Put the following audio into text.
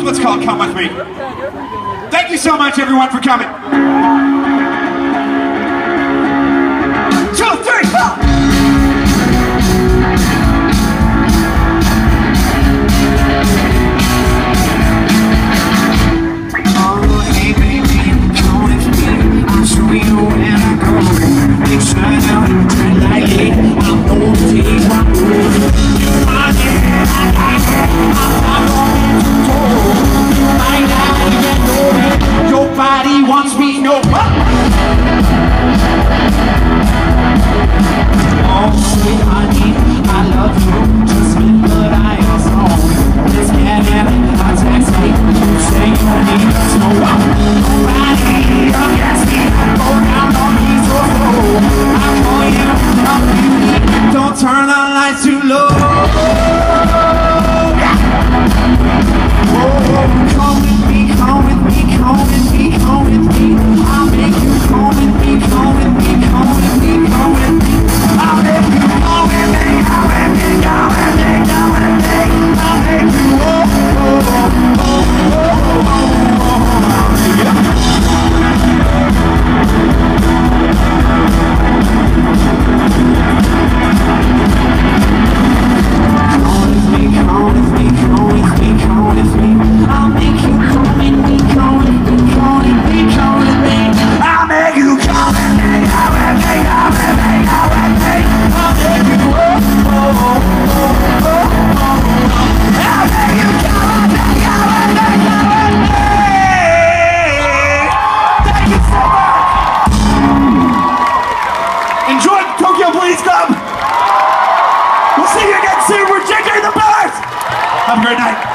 So let's call it Come With Me. Thank you so much, everyone, for coming. once we know what. Oh, sweet honey, I love you. Just spend what I am on. This cat and I text me. Say you need us, no me. I. Don't turn the lights too low. please come. We'll see you again soon. We're JJ the Best. Have a great night.